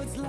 Thank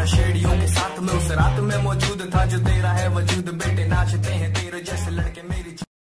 नशेड़ियों के साथ में उस रात में मौजूद